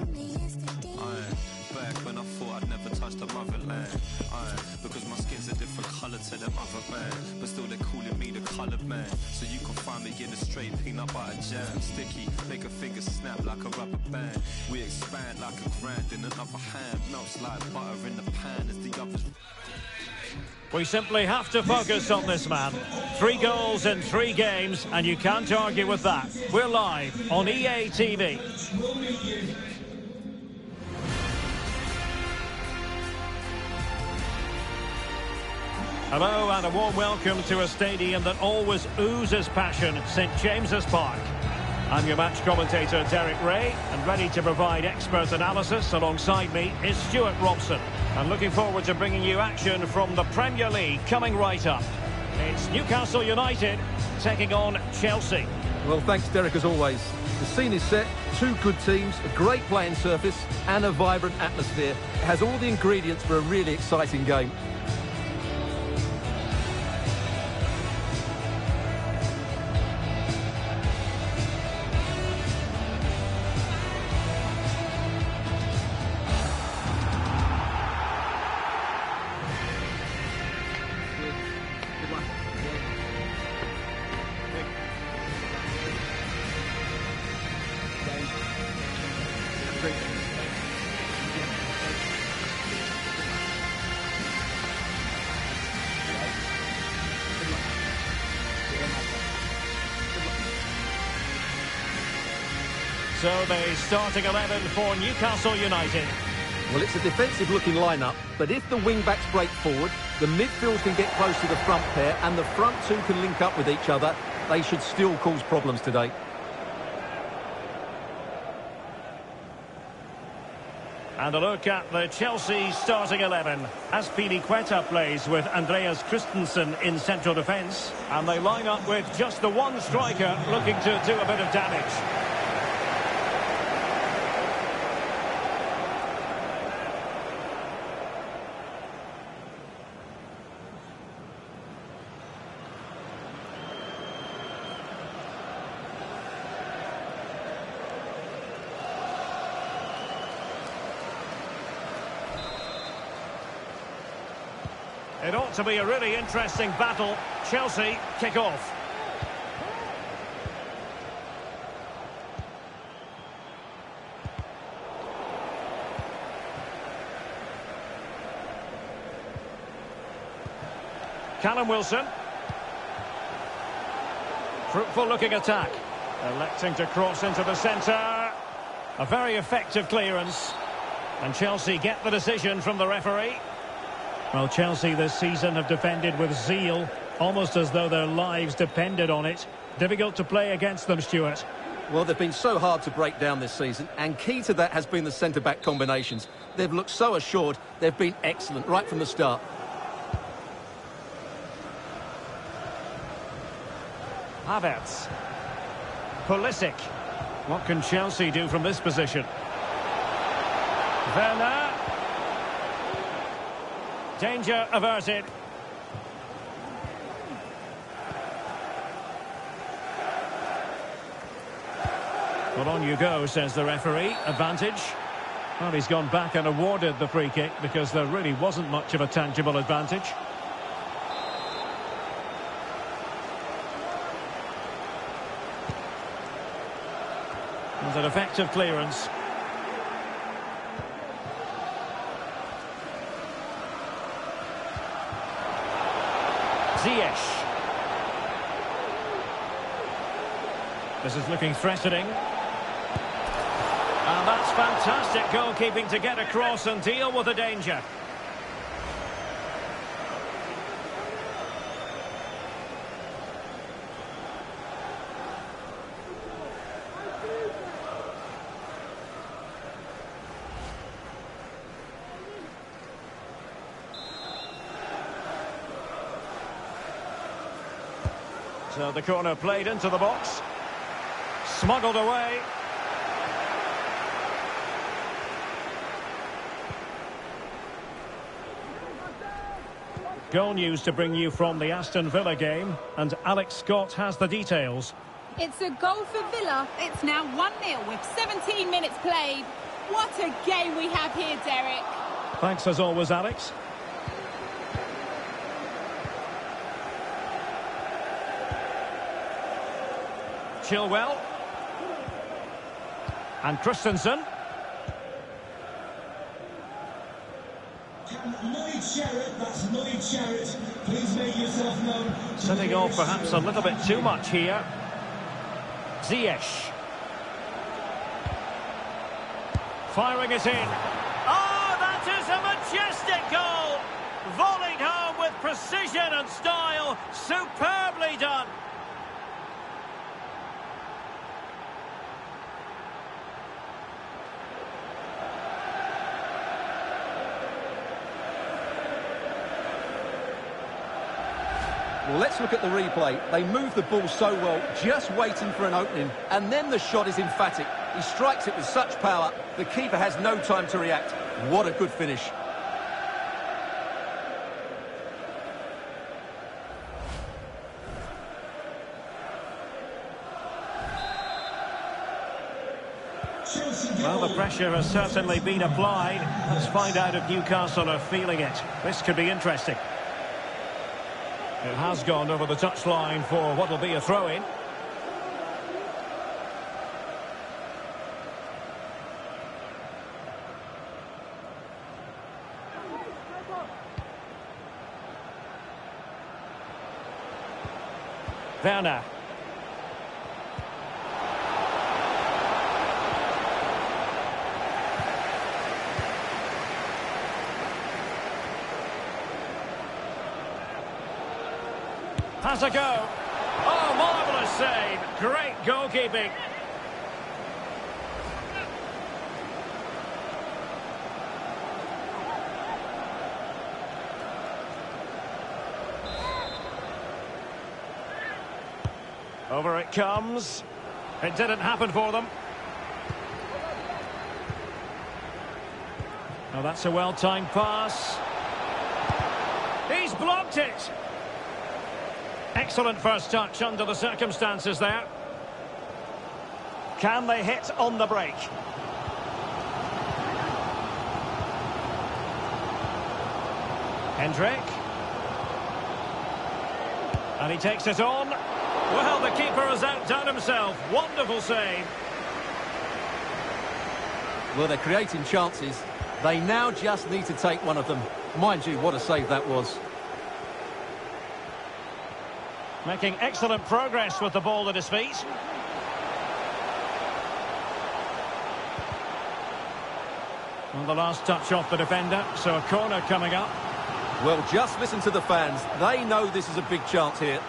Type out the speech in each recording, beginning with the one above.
Aye, back when I thought I'd never touch the motherland. Aye, because my skin's a different colour to them other band. But still they're calling me the coloured man. So you can find me in a straight peanut butter jam. Sticky, make a finger snap like a rubber band. We expand like a grand in another hand. Melts like butter in the pan as the others. We simply have to focus on this man. Three goals in three games, and you can't argue with that. We're live on EA TV. Hello and a warm welcome to a stadium that always oozes passion, St James's Park. I'm your match commentator Derek Ray and ready to provide expert analysis alongside me is Stuart Robson. And looking forward to bringing you action from the Premier League coming right up. It's Newcastle United taking on Chelsea. Well, thanks, Derek, as always. The scene is set, two good teams, a great playing surface and a vibrant atmosphere. It has all the ingredients for a really exciting game. So the starting 11 for Newcastle United. Well, it's a defensive-looking lineup, but if the wing-backs break forward, the midfield can get close to the front pair, and the front two can link up with each other, they should still cause problems today. And a look at the Chelsea starting 11. Azpilicueta plays with Andreas Christensen in central defence. And they line up with just the one striker looking to do a bit of damage. To be a really interesting battle. Chelsea kick off. Callum Wilson. Fruitful looking attack. Electing to cross into the centre. A very effective clearance. And Chelsea get the decision from the referee. Well, Chelsea this season have defended with zeal, almost as though their lives depended on it. Difficult to play against them, Stuart. Well, they've been so hard to break down this season, and key to that has been the centre-back combinations. They've looked so assured, they've been excellent right from the start. Havertz. Pulisic. What can Chelsea do from this position? Werner. Danger averted. Well, on you go, says the referee. Advantage. Well, he's gone back and awarded the free kick because there really wasn't much of a tangible advantage. An effective clearance. Ziyech. This is looking threatening. And that's fantastic goalkeeping to get across and deal with the danger. So the corner played into the box. Smuggled away. Goal news to bring you from the Aston Villa game. And Alex Scott has the details. It's a goal for Villa. It's now 1-0 with 17 minutes played. What a game we have here, Derek. Thanks as always, Alex. Chilwell. And Christensen. Setting off perhaps a little bit too much here. Ziyech. Firing it in. Oh, that is a majestic goal! Volleyed home with precision and style. Superbly done. Well, let's look at the replay. They move the ball so well, just waiting for an opening. And then the shot is emphatic. He strikes it with such power, the keeper has no time to react. What a good finish. Well, the pressure has certainly been applied. Let's find out if Newcastle are feeling it. This could be interesting. It has gone over the touchline for what will be a throw-in. Werner. Has a go. Oh, marvellous save. Great goalkeeping. Over it comes. It didn't happen for them. Now that's a well-timed pass. He's blocked it. Excellent first touch under the circumstances there. Can they hit on the break? Hendrick. And he takes it on. Well, the keeper has outdone himself. Wonderful save. Well, they're creating chances. They now just need to take one of them. Mind you, what a save that was. Making excellent progress with the ball at his feet. And the last touch off the defender, so a corner coming up. Well, just listen to the fans. They know this is a big chance here.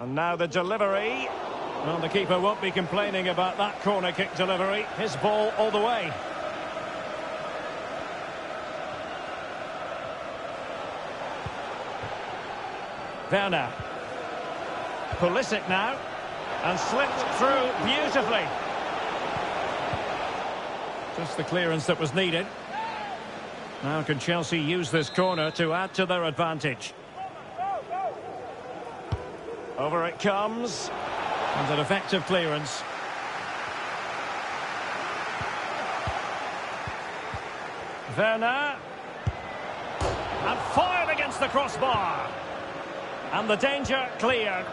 And now the delivery. Well, the keeper won't be complaining about that corner kick delivery. His ball all the way. Werner. Pulisic now. And slipped through beautifully. Just the clearance that was needed. Now can Chelsea use this corner to add to their advantage? Over it comes. And an effective clearance. Werner. And fired against the crossbar. And the danger cleared.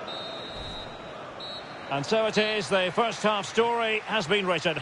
And so it is, the first half story has been written.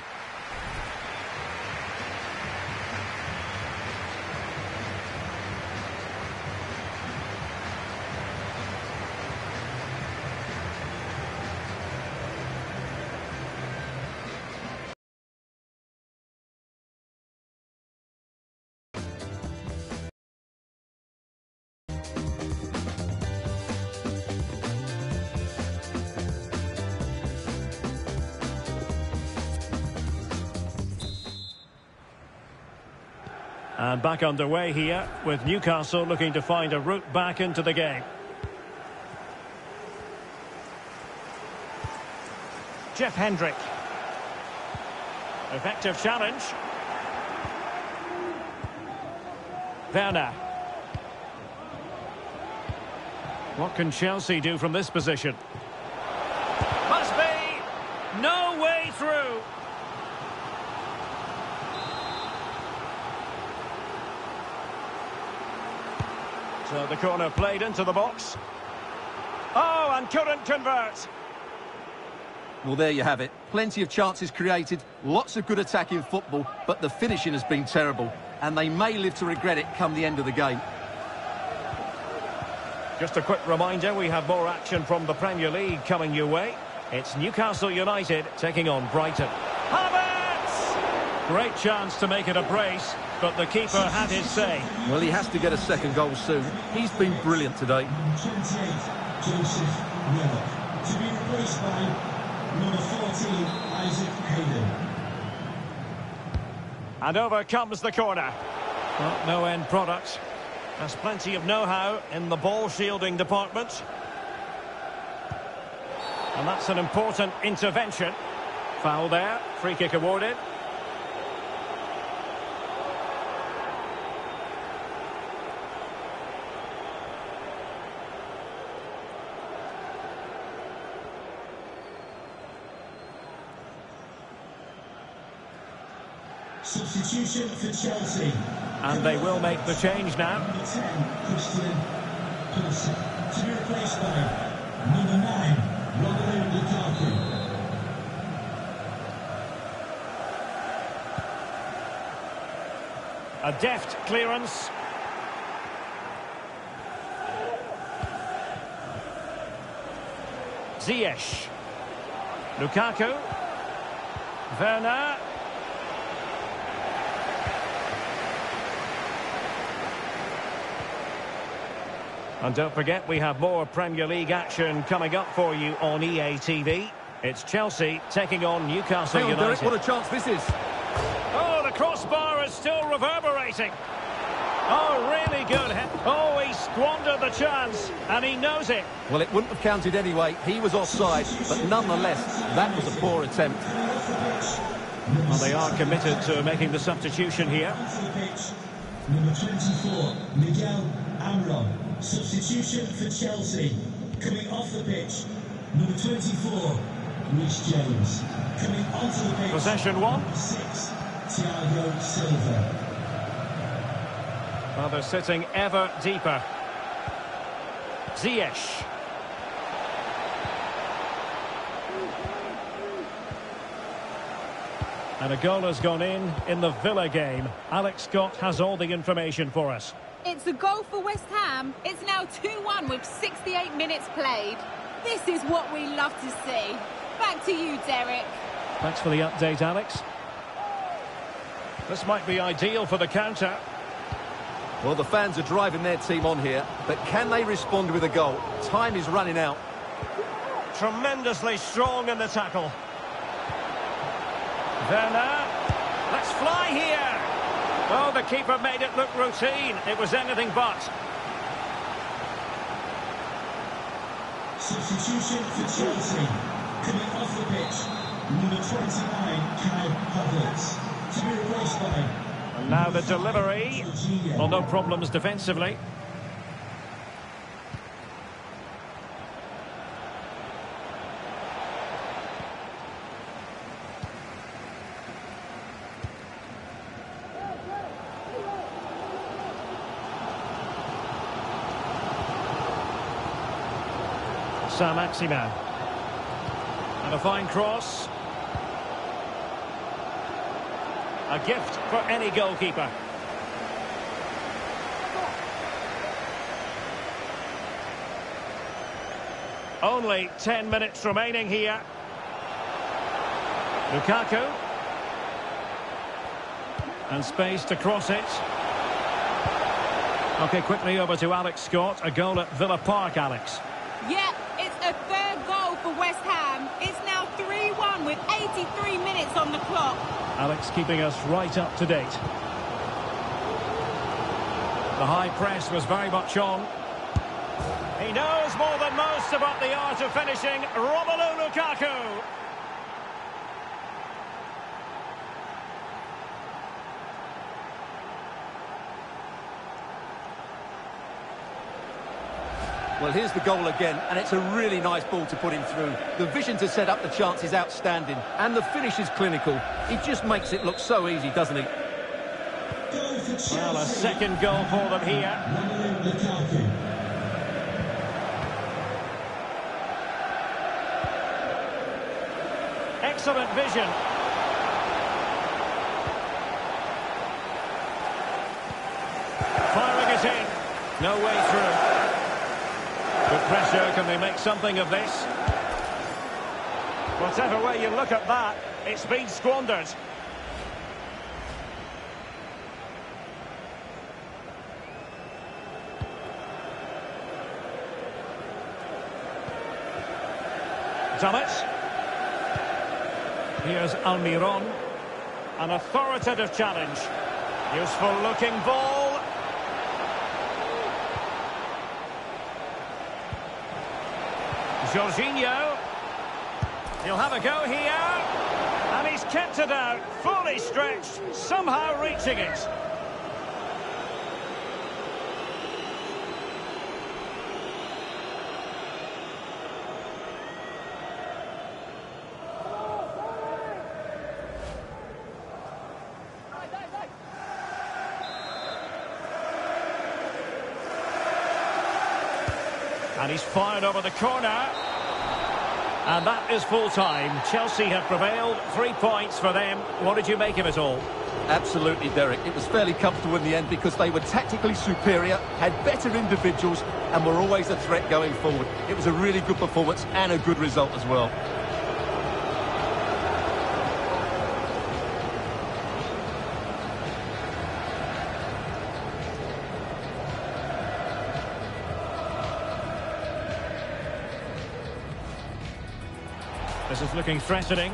And back underway here with Newcastle looking to find a route back into the game. Jeff Hendrick. Effective challenge. What can Chelsea do from this position? Must be! No way through! So uh, the corner played into the box. Oh, and couldn't convert. Well, there you have it. Plenty of chances created, lots of good attacking football, but the finishing has been terrible, and they may live to regret it come the end of the game. Just a quick reminder, we have more action from the Premier League coming your way. It's Newcastle United taking on Brighton. Havertz! Great chance to make it a brace, but the keeper had his say. Well, he has to get a second goal soon. He's been brilliant today. To be replaced by number 14, Isaac Hayden. And over comes the corner. Well, no end product. There's plenty of know-how in the ball shielding department. And that's an important intervention. Foul there, free kick awarded. Substitution for Chelsea. And they will make the change now. Number 10, Christian Pulisic. To be replaced by number 9, Romelu Lukaku. A deft clearance. Ziyech. Lukaku. Werner. And don't forget, we have more Premier League action coming up for you on EA TV. It's Chelsea taking on Newcastle Hang on, United. Derek, what a chance this is. Oh, the crossbar is still reverberating. Oh, really good. Oh, he squandered the chance, and he knows it. Well, it wouldn't have counted anyway. He was offside, but nonetheless, that was a poor attempt. Well, they are committed to making the substitution here. Onto the pitch, number 24, Miguel Almiron. Substitution for Chelsea. Coming off the pitch, number 24, Reece James. Coming onto the pitch, Possession one, six, Thiago Silva. Well, they're sitting ever deeper. Ziyech. And a goal has gone in in the Villa game. Alex Scott has all the information for us. It's a goal for West Ham. It's now 2-1 with 68 minutes played. This is what we love to see. Back to you, Derek. Thanks for the update, Alex. This might be ideal for the counter. Well, the fans are driving their team on here, but can they respond with a goal? Time is running out. Tremendously strong in the tackle. Werner. Let's fly here. Oh, the keeper made it look routine. It was anything but. Substitution for Chelsea. Coming off the pitch, number 29, Kai Havertz. To be replaced by And now the delivery. Well, no problems defensively. Maximin. And a fine cross. A gift for any goalkeeper. Only 10 minutes remaining here. Lukaku. And space to cross it. Okay, quickly over to Alex Scott. A goal at Villa Park, Alex. Yeah, a third goal for West Ham. It's now 3-1 with 83 minutes on the clock. Alex keeping us right up to date. The high press was very much on. He knows more than most about the art of finishing. Romelu Lukaku. Well, here's the goal again, and it's a really nice ball to put him through. The vision to set up the chance is outstanding, and the finish is clinical. He just makes it look so easy, doesn't he? Goal for Chelsea. Well, a second goal for them here. Excellent vision. Firing it in. No way through. Good pressure. Can they make something of this? Whatever way you look at that, it's been squandered. Dummett. Here's Almiron. An authoritative challenge. Useful looking ball. Jorginho. He'll have a go here. And he's kept it out. Fully stretched. Somehow reaching it. And he's fired over the corner. And that is full time. Chelsea have prevailed. Three points for them. What did you make of it all? Absolutely, Derek. It was fairly comfortable in the end because they were tactically superior, had better individuals, and were always a threat going forward. It was a really good performance and a good result as well. Is looking threatening.